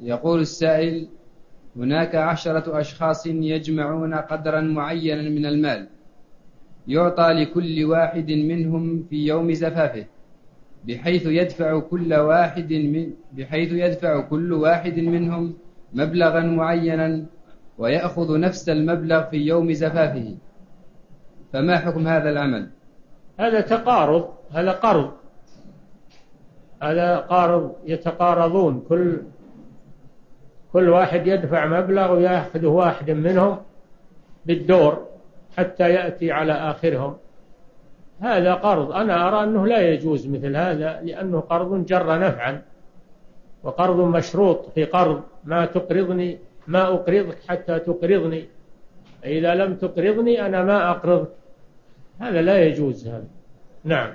يقول السائل هناك عشرة أشخاص يجمعون قدرا معينا من المال يعطى لكل واحد منهم في يوم زفافه بحيث يدفع كل واحد من بحيث يدفع كل واحد منهم مبلغا معينا ويأخذ نفس المبلغ في يوم زفافه. فما حكم هذا العمل؟ هذا تقارض هذا قرض. هذا قارض يتقارضون كل كل واحد يدفع مبلغ ويأخذ واحد منهم بالدور حتى يأتي على آخرهم. هذا قرض. أنا أرى أنه لا يجوز مثل هذا لأنه قرض جر نفعا وقرض مشروط في قرض. ما تقرضني ما أقرضك حتى تقرضني. إذا لم تقرضني أنا ما أقرضك. هذا لا يجوز هذا. نعم.